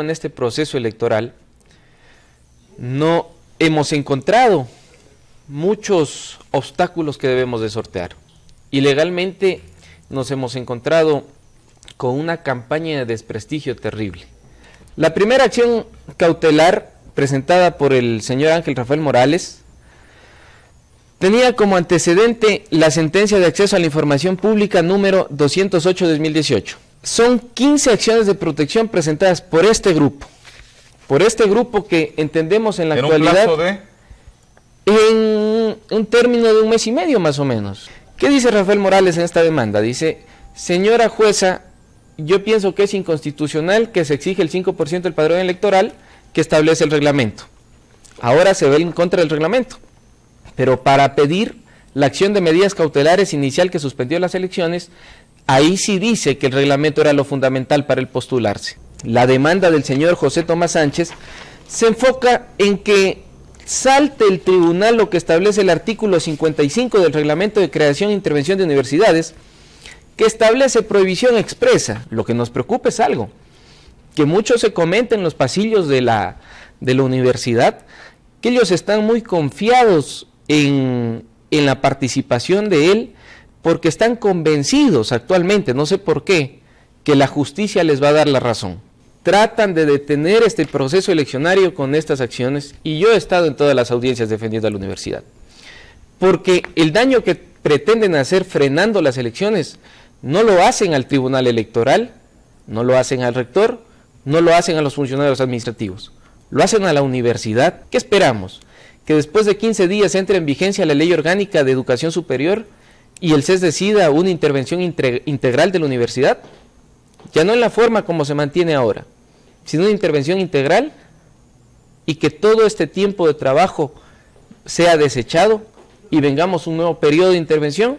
en este proceso electoral no hemos encontrado muchos obstáculos que debemos de sortear. Y legalmente nos hemos encontrado con una campaña de desprestigio terrible. La primera acción cautelar presentada por el señor Ángel Rafael Morales tenía como antecedente la sentencia de acceso a la información pública número 208 de 2018 son 15 acciones de protección presentadas por este grupo. Por este grupo que entendemos en la actualidad... Un plazo de? En un término de un mes y medio más o menos. ¿Qué dice Rafael Morales en esta demanda? Dice, señora jueza, yo pienso que es inconstitucional que se exige el 5% del padrón electoral que establece el reglamento. Ahora se ve en contra del reglamento. Pero para pedir la acción de medidas cautelares inicial que suspendió las elecciones, ahí sí dice que el reglamento era lo fundamental para el postularse. La demanda del señor José Tomás Sánchez se enfoca en que salte el tribunal lo que establece el artículo 55 del reglamento de creación e intervención de universidades, que establece prohibición expresa. Lo que nos preocupa es algo, que mucho se comenta en los pasillos de la, de la universidad, que ellos están muy confiados en, en la participación de él porque están convencidos actualmente, no sé por qué, que la justicia les va a dar la razón. Tratan de detener este proceso eleccionario con estas acciones y yo he estado en todas las audiencias defendiendo a la universidad. Porque el daño que pretenden hacer frenando las elecciones no lo hacen al tribunal electoral, no lo hacen al rector, no lo hacen a los funcionarios administrativos, lo hacen a la universidad. ¿Qué esperamos? Que después de 15 días entre en vigencia la ley orgánica de educación superior y el CES decida una intervención integral de la universidad, ya no en la forma como se mantiene ahora, sino una intervención integral y que todo este tiempo de trabajo sea desechado y vengamos un nuevo periodo de intervención